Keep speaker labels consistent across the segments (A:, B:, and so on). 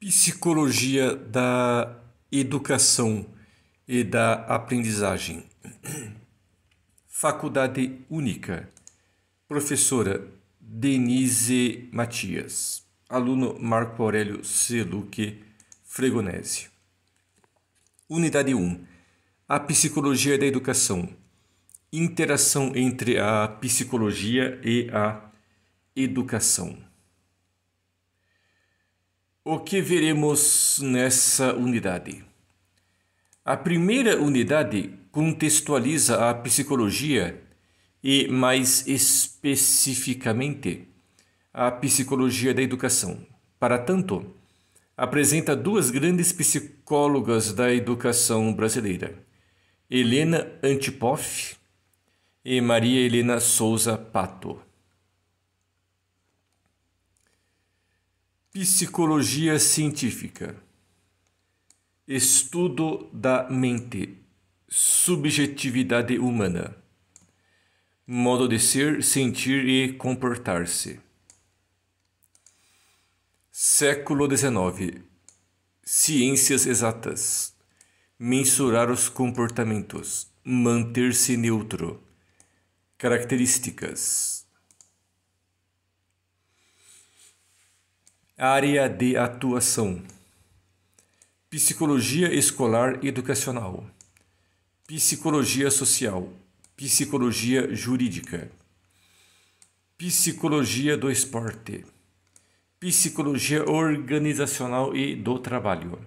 A: Psicologia da Educação e da Aprendizagem. Faculdade Única. Professora Denise Matias. Aluno Marco Aurélio Seluque Fregonese. Unidade 1. A Psicologia da Educação. Interação entre a psicologia e a educação. O que veremos nessa unidade? A primeira unidade contextualiza a psicologia e, mais especificamente, a psicologia da educação. Para tanto, apresenta duas grandes psicólogas da educação brasileira, Helena Antipoff e Maria Helena Souza Pato. Psicologia científica. Estudo da mente. Subjetividade humana. Modo de ser, sentir e comportar-se. Século XIX. Ciências exatas. Mensurar os comportamentos. Manter-se neutro. Características. Área de atuação: Psicologia escolar educacional, Psicologia social, Psicologia jurídica, Psicologia do esporte, Psicologia organizacional e do trabalho,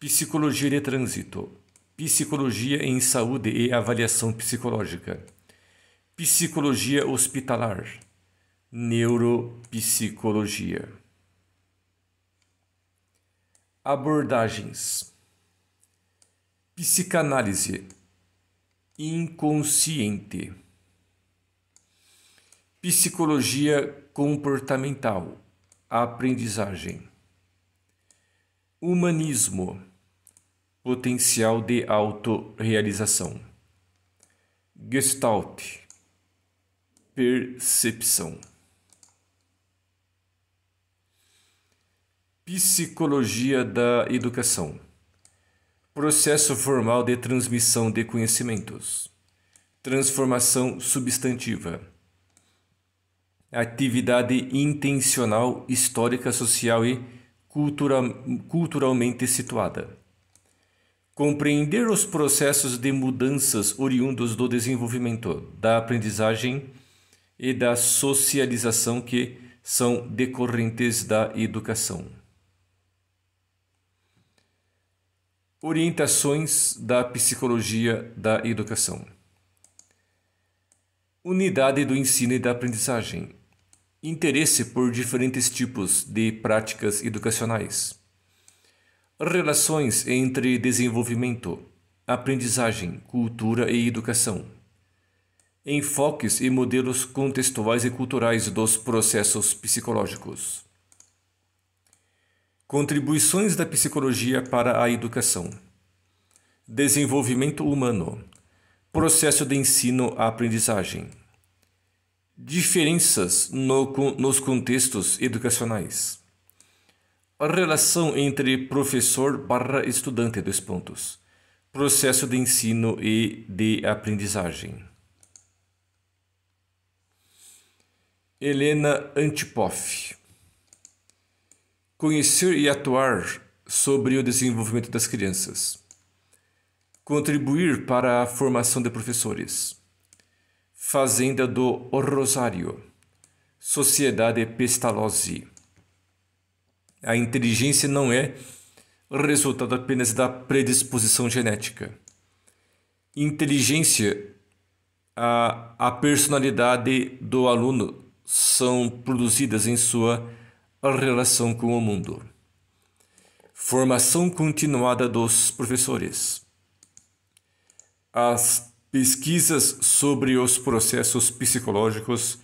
A: Psicologia de trânsito, Psicologia em saúde e avaliação psicológica, Psicologia hospitalar, Neuropsicologia. Abordagens: Psicanálise inconsciente, Psicologia comportamental, aprendizagem, Humanismo, potencial de autorrealização, Gestalt, percepção. Psicologia da Educação Processo formal de transmissão de conhecimentos. Transformação substantiva. Atividade intencional, histórica, social e cultura, culturalmente situada. Compreender os processos de mudanças oriundos do desenvolvimento, da aprendizagem e da socialização que são decorrentes da educação. Orientações da Psicologia da Educação. Unidade do ensino e da aprendizagem. Interesse por diferentes tipos de práticas educacionais. Relações entre desenvolvimento, aprendizagem, cultura e educação. Enfoques e modelos contextuais e culturais dos processos psicológicos. Contribuições da psicologia para a educação. Desenvolvimento humano. Processo de ensino-aprendizagem. Diferenças no, nos contextos educacionais. A relação entre professor barra estudante dos pontos. Processo de ensino e de aprendizagem. Helena Antipoff Conhecer e atuar sobre o desenvolvimento das crianças. Contribuir para a formação de professores. Fazenda do Rosário. Sociedade Pestalozzi. A inteligência não é resultado apenas da predisposição genética. Inteligência, a, a personalidade do aluno são produzidas em sua a relação com o mundo. Formação continuada dos professores. As pesquisas sobre os processos psicológicos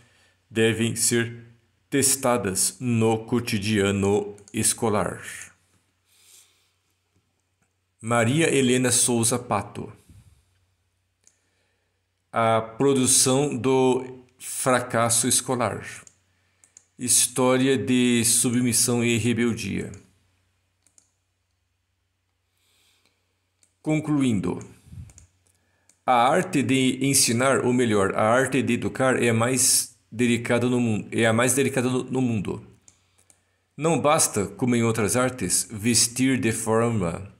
A: devem ser testadas no cotidiano escolar. Maria Helena Souza Pato. A produção do fracasso escolar. História de submissão e rebeldia. Concluindo, a arte de ensinar, ou melhor, a arte de educar é a mais delicada no mundo, é a mais delicada no mundo. Não basta, como em outras artes, vestir de forma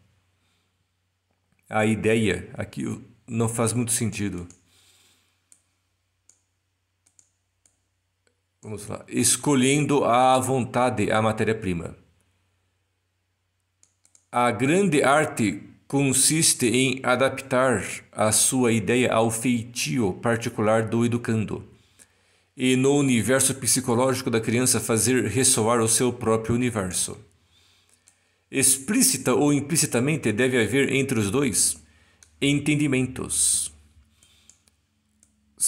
A: a ideia, aqui não faz muito sentido. Vamos lá. Escolhendo à vontade a matéria-prima. A grande arte consiste em adaptar a sua ideia ao feitio particular do educando e no universo psicológico da criança fazer ressoar o seu próprio universo. Explícita ou implicitamente deve haver entre os dois entendimentos.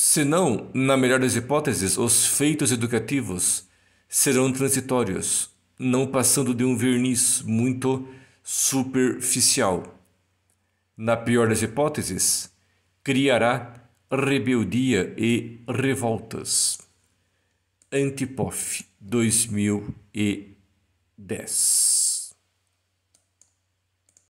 A: Senão, na melhor das hipóteses, os feitos educativos serão transitórios, não passando de um verniz muito superficial. Na pior das hipóteses, criará rebeldia e revoltas. Antipof 2010